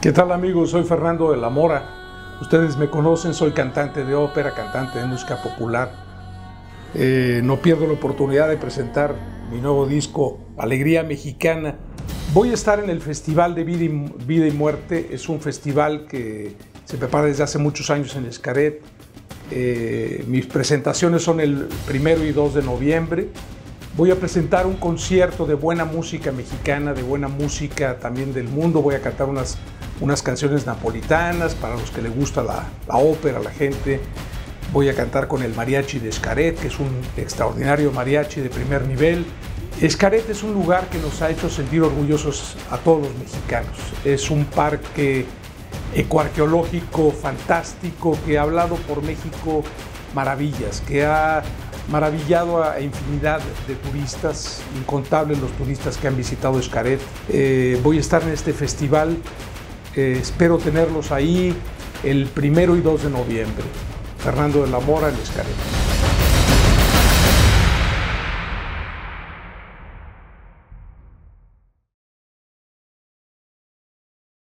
¿Qué tal amigos? Soy Fernando de la Mora. Ustedes me conocen, soy cantante de ópera, cantante de música popular. Eh, no pierdo la oportunidad de presentar mi nuevo disco Alegría Mexicana. Voy a estar en el Festival de Vida y, Muerte. Es un festival que se prepara desde hace muchos años en Escaret. Eh, mis presentaciones son el primero y 2 de noviembre. Voy a presentar un concierto de buena música mexicana, de buena música también del mundo. Voy a cantar unas, unas canciones napolitanas para los que les gusta la, la ópera, la gente. Voy a cantar con el mariachi de Escaret, que es un extraordinario mariachi de primer nivel. Escaret es un lugar que nos ha hecho sentir orgullosos a todos los mexicanos. Es un parque ecoarqueológico fantástico que ha hablado por México maravillas, que ha maravillado a infinidad de turistas, incontables los turistas que han visitado Escaret. Eh, voy a estar en este festival, eh, espero tenerlos ahí el primero y 2 de noviembre. Fernando de la Mora en Escaret.